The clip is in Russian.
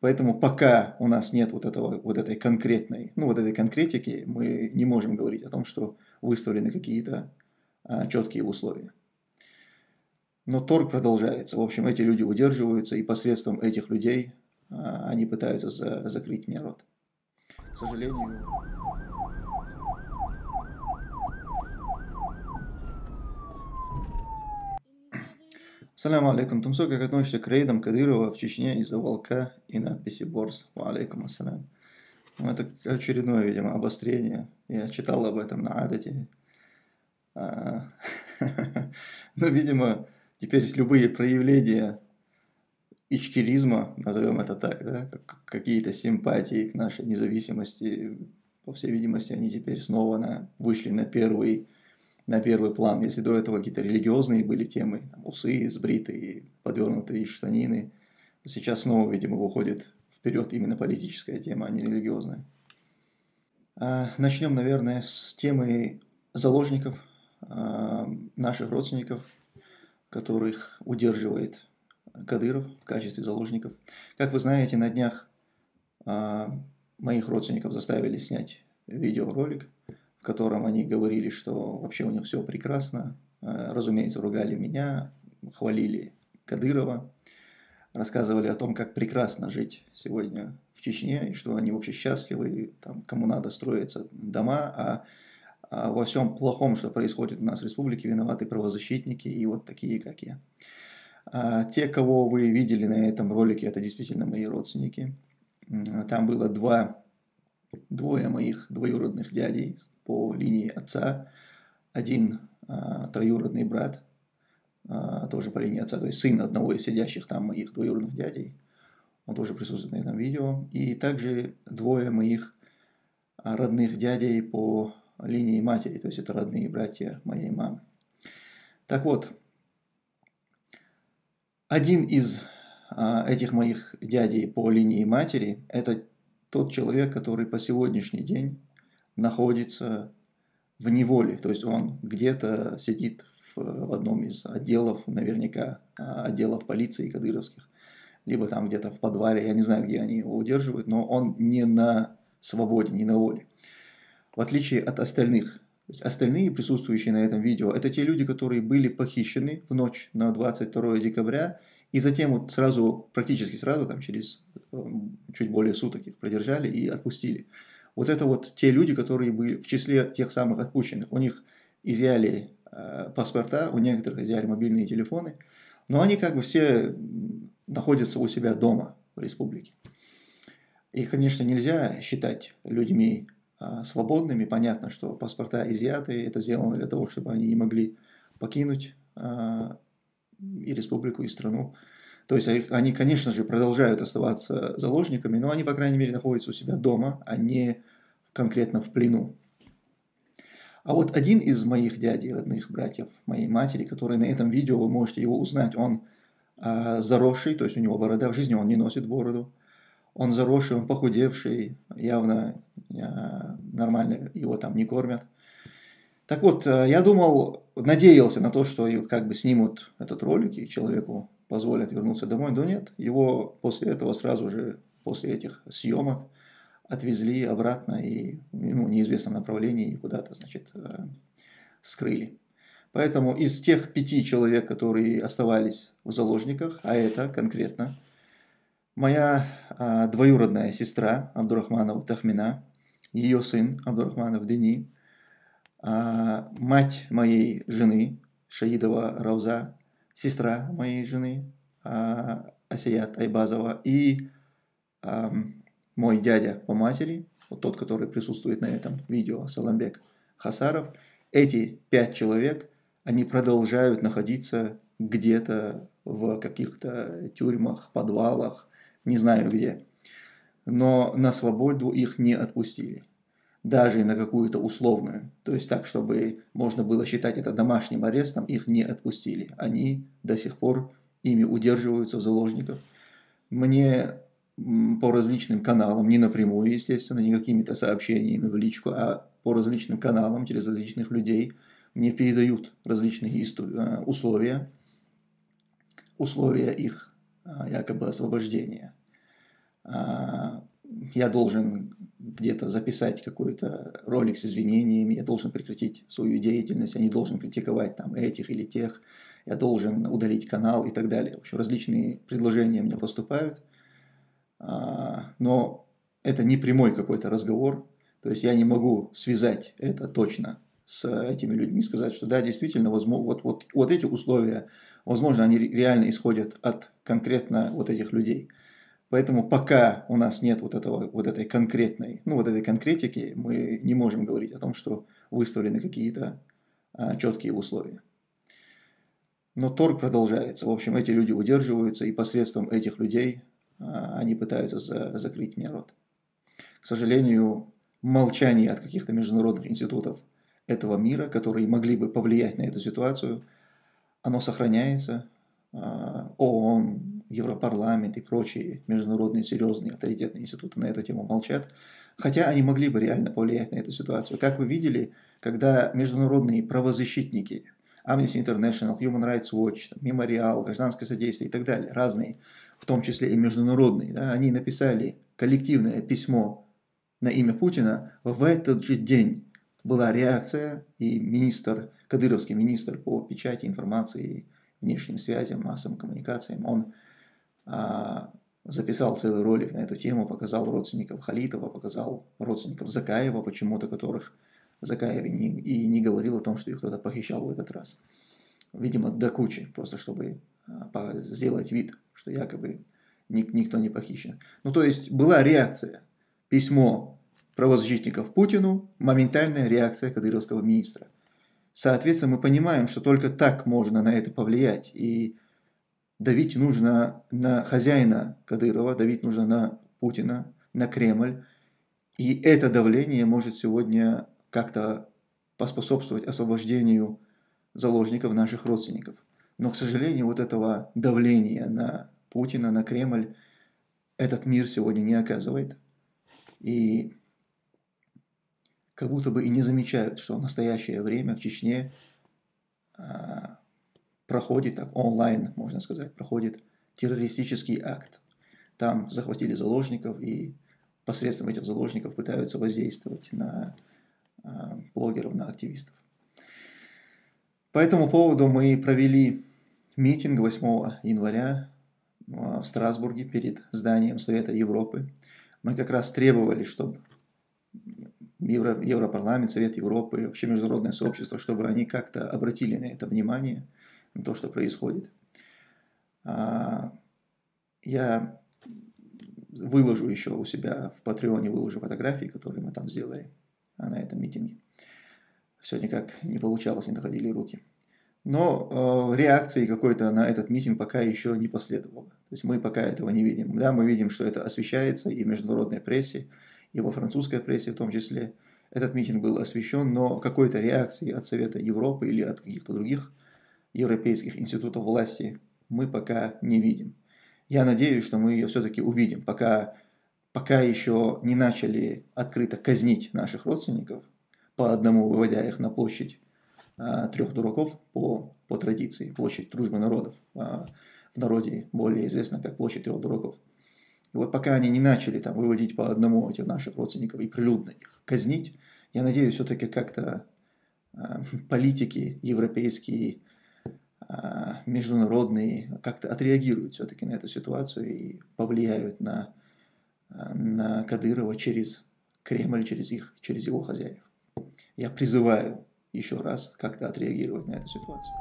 Поэтому пока у нас нет вот, этого, вот этой конкретной, ну вот этой конкретики, мы не можем говорить о том, что выставлены какие-то а, четкие условия. Но торг продолжается. В общем, эти люди удерживаются, и посредством этих людей а, они пытаются за, закрыть мне рот. К сожалению, Салям алейкум. Тумсо, как относишься к рейдам Кадырова в Чечне из-за волка и надписи Борс? Ва алейкум ассалям. Ну, это очередное, видимо, обострение. Я читал об этом на Адате. А, ну, видимо, теперь любые проявления ичкеризма, назовем это так, да, какие-то симпатии к нашей независимости, по всей видимости, они теперь снова на, вышли на первый на первый план. Если до этого какие-то религиозные были темы, там, усы сбритые, подвернутые штанины, то сейчас снова, видимо, выходит вперед именно политическая тема, а не религиозная. А, начнем, наверное, с темы заложников, а, наших родственников, которых удерживает Кадыров в качестве заложников. Как вы знаете, на днях а, моих родственников заставили снять видеоролик – в котором они говорили, что вообще у них все прекрасно. Э, разумеется, ругали меня, хвалили Кадырова, рассказывали о том, как прекрасно жить сегодня в Чечне, и что они вообще счастливы, там, кому надо строиться дома, а, а во всем плохом, что происходит у нас в республике, виноваты правозащитники и вот такие, как я. А те, кого вы видели на этом ролике, это действительно мои родственники. Там было два, двое моих двоюродных дядей, по линии отца, один а, троюродный брат, а, тоже по линии отца, то есть сын одного из сидящих там моих двоюродных дядей, он тоже присутствует на этом видео, и также двое моих а, родных дядей по линии матери, то есть это родные братья моей мамы. Так вот, один из этих моих дядей по линии матери – это тот человек, который по сегодняшний день находится в неволе, то есть он где-то сидит в, в одном из отделов, наверняка а, отделов полиции кадыровских, либо там где-то в подвале, я не знаю, где они его удерживают, но он не на свободе, не на воле. В отличие от остальных. То есть остальные, присутствующие на этом видео, это те люди, которые были похищены в ночь на 22 декабря, и затем вот сразу, практически сразу, там через эм, чуть более суток их продержали и отпустили. Вот это вот те люди, которые были в числе тех самых отпущенных. У них изъяли э, паспорта, у некоторых изъяли мобильные телефоны, но они как бы все находятся у себя дома в республике. И, конечно, нельзя считать людьми э, свободными. Понятно, что паспорта изъяты, это сделано для того, чтобы они не могли покинуть э, и республику, и страну. То есть они, конечно же, продолжают оставаться заложниками, но они, по крайней мере, находятся у себя дома, а не конкретно в плену. А вот один из моих дядей, родных братьев моей матери, который на этом видео, вы можете его узнать, он а, заросший, то есть у него борода, в жизни он не носит бороду. Он заросший, он похудевший, явно а, нормально его там не кормят. Так вот, а, я думал, надеялся на то, что как бы снимут этот ролик и человеку позволят вернуться домой, но нет. Его после этого сразу же, после этих съемок, отвезли обратно и ну, неизвестном направлении и куда-то, значит, э, скрыли. Поэтому из тех пяти человек, которые оставались в заложниках, а это конкретно моя а, двоюродная сестра Абдурахманова Тахмина, ее сын Абдурахманов Дени, а, мать моей жены Шаидова Рауза, сестра моей жены а, Асият Айбазова и мой дядя по матери, вот тот, который присутствует на этом видео, Саламбек Хасаров, эти пять человек, они продолжают находиться где-то в каких-то тюрьмах, подвалах, не знаю где. Но на свободу их не отпустили даже на какую-то условную. То есть так, чтобы можно было считать это домашним арестом, их не отпустили. Они до сих пор ими удерживаются в заложниках. Мне по различным каналам, не напрямую, естественно, не какими-то сообщениями в личку, а по различным каналам, через различных людей, мне передают различные э, условия, условия их э, якобы освобождения. я должен где-то записать какой-то ролик с извинениями, я должен прекратить свою деятельность, я не должен критиковать там этих или тех, я должен удалить канал и так далее. В общем, различные предложения мне поступают, а, но это не прямой какой-то разговор, то есть я не могу связать это точно с этими людьми, сказать, что да, действительно, возможно, вот, вот, вот эти условия, возможно, они реально исходят от конкретно вот этих людей. Поэтому пока у нас нет вот, этого, вот этой конкретной, ну вот этой конкретики, мы не можем говорить о том, что выставлены какие-то а, четкие условия. Но торг продолжается. В общем, эти люди удерживаются, и посредством этих людей а, они пытаются за, закрыть мне рот. К сожалению, молчание от каких-то международных институтов этого мира, которые могли бы повлиять на эту ситуацию, оно сохраняется. А, ООН, Европарламент и прочие международные серьезные авторитетные институты на эту тему молчат, хотя они могли бы реально повлиять на эту ситуацию. Как вы видели, когда международные правозащитники, Amnesty International, Human Rights Watch, Мемориал, Гражданское содействие и так далее, разные, в том числе и международные, да, они написали коллективное письмо на имя Путина, в этот же день была реакция, и министр, кадыровский министр по печати, информации, внешним связям, массовым коммуникациям, он записал целый ролик на эту тему, показал родственников Халитова, показал родственников Закаева, почему-то которых Закаев не, и не говорил о том, что их кто-то похищал в этот раз. Видимо, до кучи, просто чтобы а, сделать вид, что якобы ник, никто не похищен. Ну, то есть, была реакция письмо правозащитников Путину, моментальная реакция кадыровского министра. Соответственно, мы понимаем, что только так можно на это повлиять. И давить нужно на хозяина Кадырова, давить нужно на Путина, на Кремль. И это давление может сегодня как-то поспособствовать освобождению заложников наших родственников. Но, к сожалению, вот этого давления на Путина, на Кремль, этот мир сегодня не оказывает и как будто бы и не замечают, что в настоящее время в Чечне а, проходит, так, онлайн, можно сказать, проходит террористический акт. Там захватили заложников и посредством этих заложников пытаются воздействовать на а, блогеров, на активистов. По этому поводу мы провели митинг 8 января а, в Страсбурге перед зданием Совета Европы мы как раз требовали, чтобы Евро, Европарламент, Совет Европы, вообще международное сообщество, чтобы они как-то обратили на это внимание, то, что происходит. А, я выложу еще у себя в Патреоне, выложу фотографии, которые мы там сделали на этом митинге. Все никак не получалось, не доходили руки. Но э, реакции какой-то на этот митинг пока еще не последовало. То есть мы пока этого не видим. Да, мы видим, что это освещается и в международной прессе, и во французской прессе в том числе. Этот митинг был освещен, но какой-то реакции от Совета Европы или от каких-то других европейских институтов власти мы пока не видим. Я надеюсь, что мы ее все-таки увидим, пока, пока еще не начали открыто казнить наших родственников, по одному выводя их на площадь а, трех дураков по, по традиции, площадь дружбы народов, а, в народе более известна как площадь трех дураков. И вот пока они не начали там выводить по одному этих наших родственников и прилюдно их казнить, я надеюсь, все-таки как-то а, политики европейские, международные как-то отреагируют все-таки на эту ситуацию и повлияют на, на Кадырова через Кремль, через, их, через его хозяев. Я призываю еще раз как-то отреагировать на эту ситуацию.